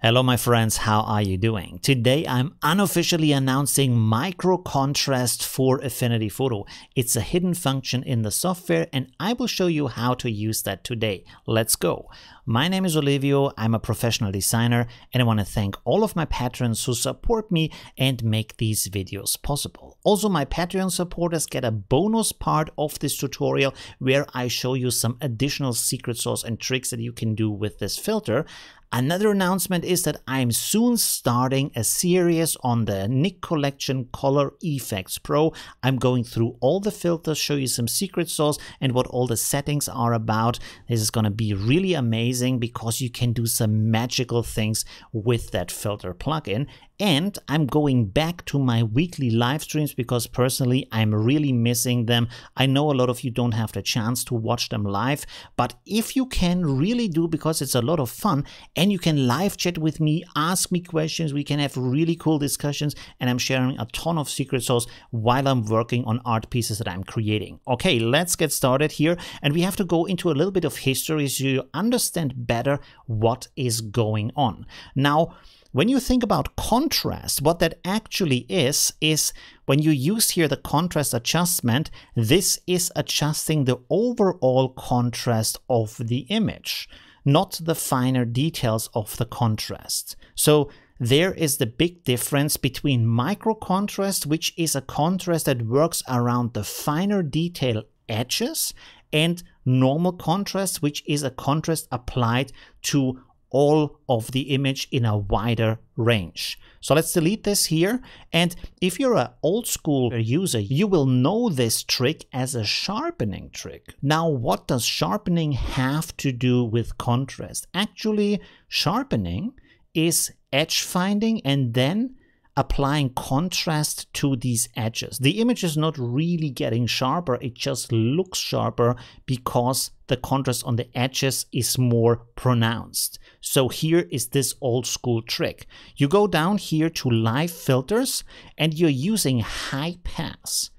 Hello my friends, how are you doing? Today I'm unofficially announcing micro contrast for Affinity Photo. It's a hidden function in the software and I will show you how to use that today. Let's go. My name is Olivio, I'm a professional designer and I want to thank all of my patrons who support me and make these videos possible. Also my Patreon supporters get a bonus part of this tutorial where I show you some additional secret sauce and tricks that you can do with this filter. Another announcement is that I'm soon starting a series on the Nik Collection Color Effects Pro. I'm going through all the filters, show you some secret sauce and what all the settings are about. This is going to be really amazing because you can do some magical things with that filter plugin. And I'm going back to my weekly live streams because personally I'm really missing them. I know a lot of you don't have the chance to watch them live, but if you can really do because it's a lot of fun and you can live chat with me, ask me questions, we can have really cool discussions and I'm sharing a ton of secret sauce while I'm working on art pieces that I'm creating. Okay, let's get started here and we have to go into a little bit of history so you understand better what is going on. Now, when you think about contrast, what that actually is, is when you use here the contrast adjustment, this is adjusting the overall contrast of the image, not the finer details of the contrast. So there is the big difference between micro contrast, which is a contrast that works around the finer detail edges, and normal contrast, which is a contrast applied to all of the image in a wider range. So let's delete this here. And if you're an old school user, you will know this trick as a sharpening trick. Now, what does sharpening have to do with contrast? Actually, sharpening is edge finding and then applying contrast to these edges. The image is not really getting sharper, it just looks sharper because the contrast on the edges is more pronounced. So here is this old school trick. You go down here to live filters and you're using high pass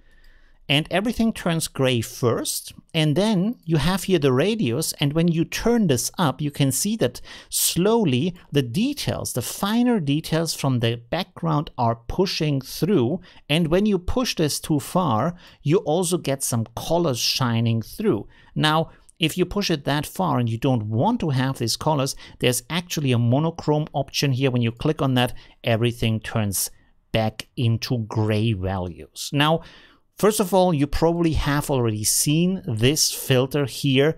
and everything turns gray first and then you have here the radius and when you turn this up you can see that slowly the details the finer details from the background are pushing through and when you push this too far you also get some colors shining through now if you push it that far and you don't want to have these colors, there's actually a monochrome option here. When you click on that, everything turns back into gray values. Now, First of all, you probably have already seen this filter here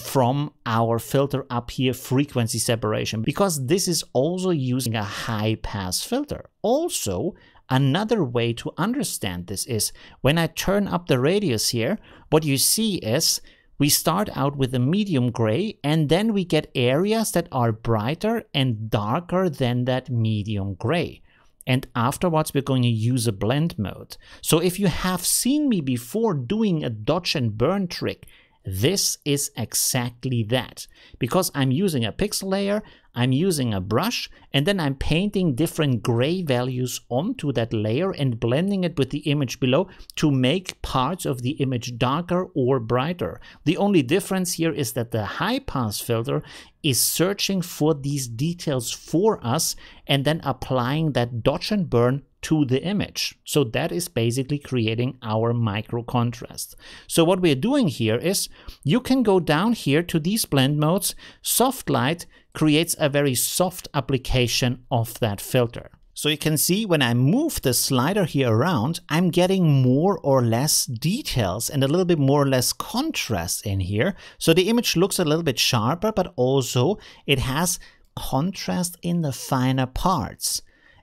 from our filter up here frequency separation because this is also using a high pass filter. Also, another way to understand this is when I turn up the radius here, what you see is we start out with a medium gray and then we get areas that are brighter and darker than that medium gray and afterwards we're going to use a blend mode. So if you have seen me before doing a dodge and burn trick, this is exactly that. Because I'm using a pixel layer, I'm using a brush, and then I'm painting different gray values onto that layer and blending it with the image below to make parts of the image darker or brighter. The only difference here is that the high pass filter is searching for these details for us and then applying that dodge and burn to the image. So that is basically creating our micro contrast. So what we're doing here is you can go down here to these blend modes. Soft light creates a very soft application of that filter. So you can see when I move the slider here around, I'm getting more or less details and a little bit more or less contrast in here. So the image looks a little bit sharper, but also it has contrast in the finer parts.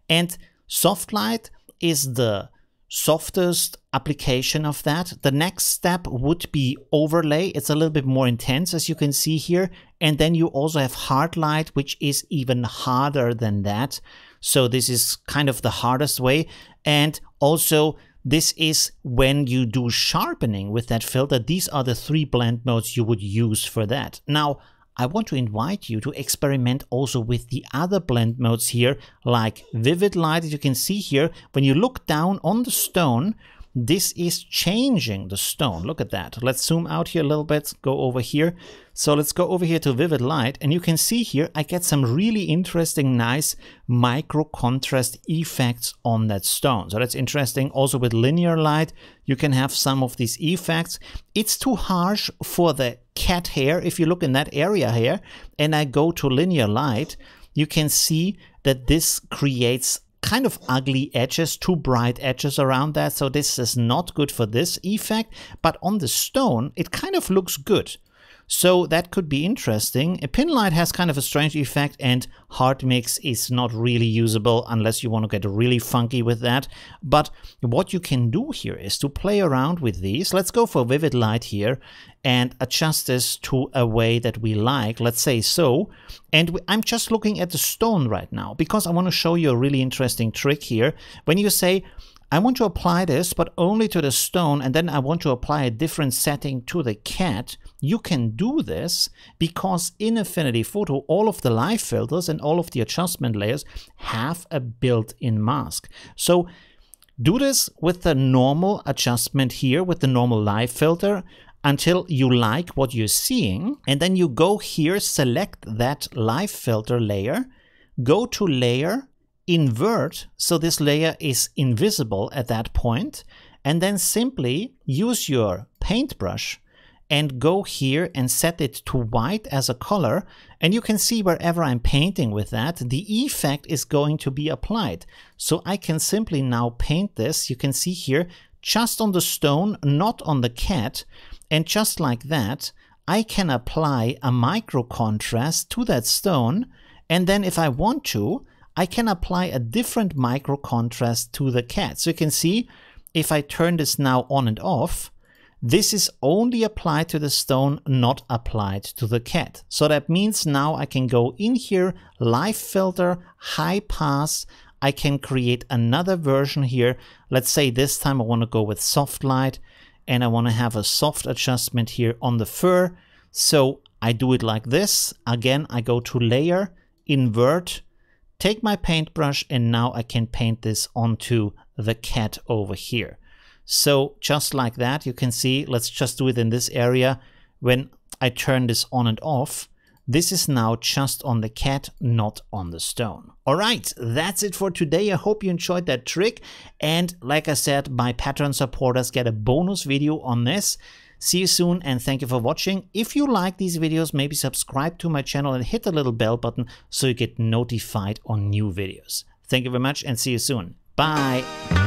And Soft light is the softest application of that. The next step would be overlay. It's a little bit more intense as you can see here. And then you also have hard light, which is even harder than that. So this is kind of the hardest way. And also this is when you do sharpening with that filter. These are the three blend modes you would use for that. Now, I want to invite you to experiment also with the other blend modes here, like Vivid Light, as you can see here. When you look down on the stone, this is changing the stone. Look at that. Let's zoom out here a little bit, go over here. So let's go over here to Vivid Light and you can see here I get some really interesting, nice micro contrast effects on that stone. So that's interesting. Also with linear light, you can have some of these effects. It's too harsh for the cat hair. If you look in that area here and I go to linear light, you can see that this creates kind of ugly edges, too bright edges around that. So this is not good for this effect, but on the stone, it kind of looks good. So that could be interesting. A pin light has kind of a strange effect and hard mix is not really usable unless you want to get really funky with that. But what you can do here is to play around with these. Let's go for vivid light here and adjust this to a way that we like, let's say so. And I'm just looking at the stone right now because I want to show you a really interesting trick here. When you say, I want to apply this, but only to the stone, and then I want to apply a different setting to the cat. You can do this because in Affinity Photo, all of the live filters and all of the adjustment layers have a built-in mask. So do this with the normal adjustment here, with the normal live filter, until you like what you're seeing. And then you go here, select that live filter layer, go to layer, invert so this layer is invisible at that point and then simply use your paintbrush and go here and set it to white as a color and you can see wherever I'm painting with that the effect is going to be applied. So I can simply now paint this. You can see here just on the stone not on the cat and just like that I can apply a micro contrast to that stone and then if I want to I can apply a different micro contrast to the cat. So you can see if I turn this now on and off, this is only applied to the stone, not applied to the cat. So that means now I can go in here, live filter, high pass, I can create another version here. Let's say this time I want to go with soft light and I want to have a soft adjustment here on the fur. So I do it like this. Again, I go to layer, invert, take my paintbrush and now I can paint this onto the cat over here. So just like that, you can see, let's just do it in this area. When I turn this on and off, this is now just on the cat, not on the stone. All right, that's it for today. I hope you enjoyed that trick. And like I said, my Patreon supporters get a bonus video on this. See you soon and thank you for watching. If you like these videos, maybe subscribe to my channel and hit the little bell button so you get notified on new videos. Thank you very much and see you soon. Bye.